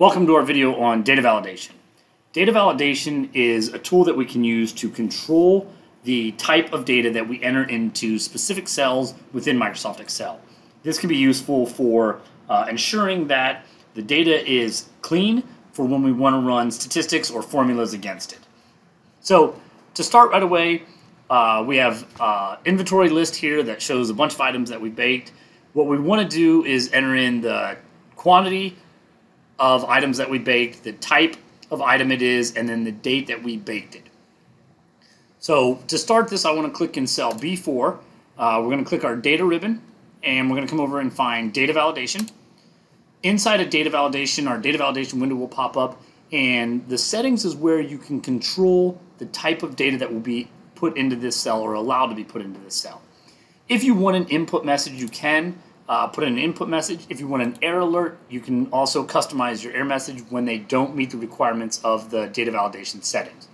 Welcome to our video on data validation. Data validation is a tool that we can use to control the type of data that we enter into specific cells within Microsoft Excel. This can be useful for uh, ensuring that the data is clean for when we want to run statistics or formulas against it. So to start right away, uh, we have uh, inventory list here that shows a bunch of items that we baked. What we want to do is enter in the quantity of items that we baked, the type of item it is, and then the date that we baked it. So to start this, I want to click in cell B4. Uh, we're going to click our data ribbon, and we're going to come over and find data validation. Inside of data validation, our data validation window will pop up, and the settings is where you can control the type of data that will be put into this cell or allowed to be put into this cell. If you want an input message, you can uh, put in an input message. If you want an error alert, you can also customize your error message when they don't meet the requirements of the data validation settings.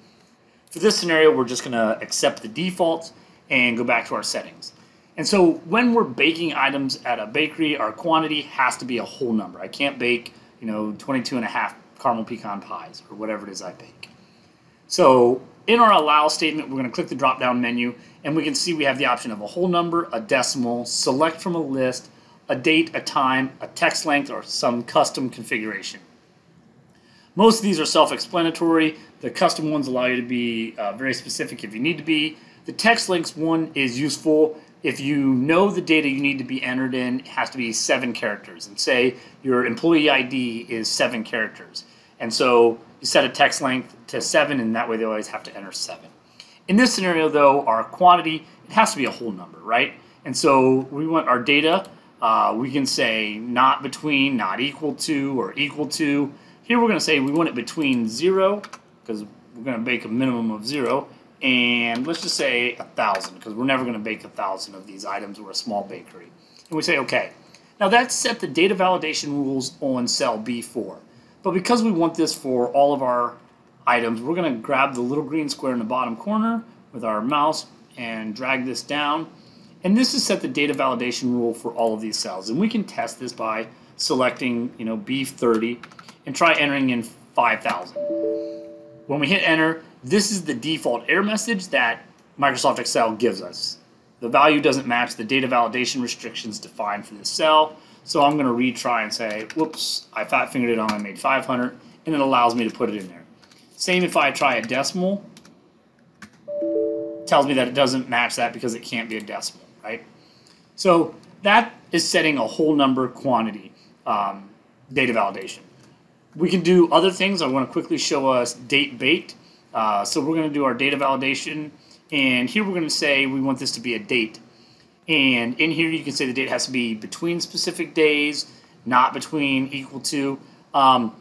For this scenario, we're just going to accept the defaults and go back to our settings. And so when we're baking items at a bakery, our quantity has to be a whole number. I can't bake, you know, 22 and a half caramel pecan pies or whatever it is I bake. So in our allow statement, we're going to click the drop down menu and we can see we have the option of a whole number, a decimal, select from a list, a date, a time, a text length, or some custom configuration. Most of these are self-explanatory. The custom ones allow you to be uh, very specific if you need to be. The text lengths one is useful if you know the data you need to be entered in it has to be seven characters. And say your employee ID is seven characters. And so you set a text length to seven, and that way they always have to enter seven. In this scenario, though, our quantity, it has to be a whole number, right? And so we want our data uh, we can say not between, not equal to, or equal to. Here we're going to say we want it between 0, because we're going to bake a minimum of 0, and let's just say a 1,000, because we're never going to bake a 1,000 of these items. We're a small bakery. And we say OK. Now that's set the data validation rules on cell B4. But because we want this for all of our items, we're going to grab the little green square in the bottom corner with our mouse and drag this down. And this is set the data validation rule for all of these cells. And we can test this by selecting, you know, B30 and try entering in 5,000. When we hit enter, this is the default error message that Microsoft Excel gives us. The value doesn't match the data validation restrictions defined for this cell. So I'm going to retry and say, whoops, I fat fingered it on, I made 500, and it allows me to put it in there. Same if I try a decimal, tells me that it doesn't match that because it can't be a decimal right? So that is setting a whole number quantity um, data validation. We can do other things. I want to quickly show us date baked. Uh, so we're going to do our data validation. And here we're going to say we want this to be a date. And in here you can say the date has to be between specific days, not between equal to. Um,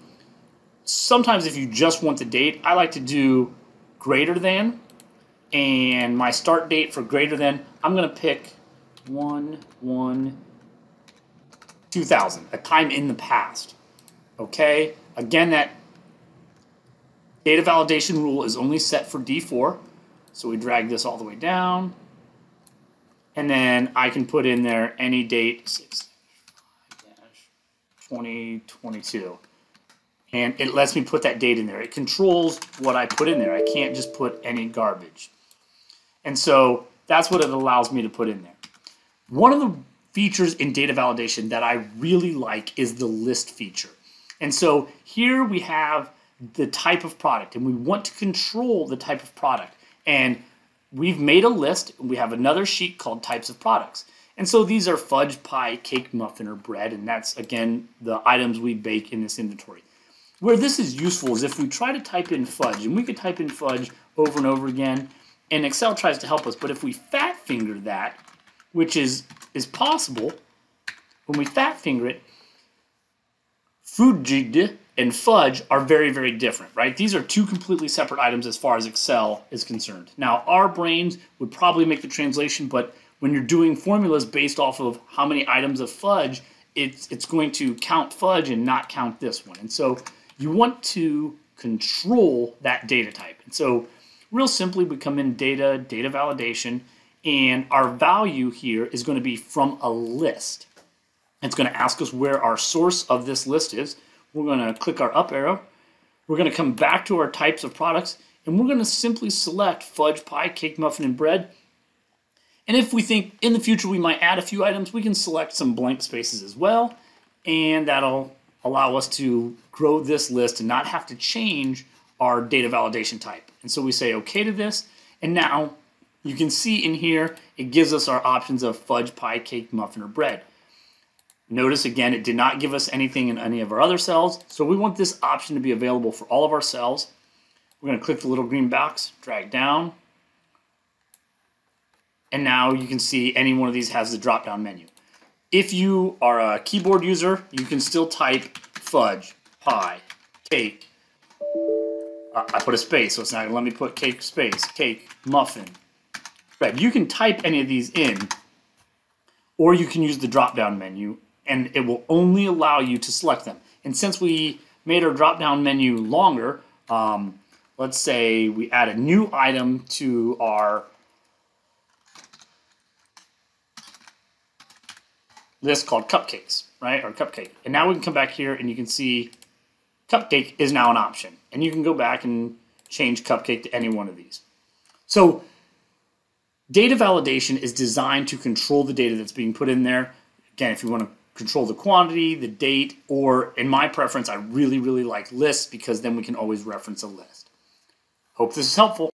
sometimes if you just want the date, I like to do greater than. And my start date for greater than, I'm going to pick 1, 1, 2000, a time in the past. Okay? Again, that data validation rule is only set for D4. So we drag this all the way down. And then I can put in there any date, 2022. And it lets me put that date in there. It controls what I put in there. I can't just put any garbage. And so that's what it allows me to put in there. One of the features in data validation that I really like is the list feature. And so here we have the type of product and we want to control the type of product. And we've made a list. and We have another sheet called types of products. And so these are fudge, pie, cake, muffin, or bread. And that's, again, the items we bake in this inventory. Where this is useful is if we try to type in fudge, and we could type in fudge over and over again, and Excel tries to help us. But if we fat finger that, which is, is possible when we fat finger it, fudged and fudge are very, very different, right? These are two completely separate items as far as Excel is concerned. Now, our brains would probably make the translation, but when you're doing formulas based off of how many items of fudge, it's, it's going to count fudge and not count this one. And so you want to control that data type. And so real simply, we come in data, data validation, and our value here is going to be from a list. It's going to ask us where our source of this list is. we're going to click our up arrow. We're going to come back to our types of products and we're going to simply select fudge, pie, cake, muffin, and bread. And if we think in the future we might add a few items, we can select some blank spaces as well. And that'll allow us to grow this list and not have to change our data validation type. And so we say okay to this. And now you can see in here, it gives us our options of fudge, pie, cake, muffin, or bread. Notice again, it did not give us anything in any of our other cells. So we want this option to be available for all of our cells. We're going to click the little green box, drag down. And now you can see any one of these has the drop-down menu. If you are a keyboard user, you can still type fudge, pie, cake. I put a space, so it's not going to let me put cake space, cake, muffin, bread. You can type any of these in, or you can use the drop-down menu, and it will only allow you to select them. And since we made our drop-down menu longer, um, let's say we add a new item to our list called cupcakes, right? Or cupcake. And now we can come back here and you can see cupcake is now an option. And you can go back and change cupcake to any one of these. So data validation is designed to control the data that's being put in there. Again, if you want to control the quantity, the date, or in my preference, I really, really like lists because then we can always reference a list. Hope this is helpful.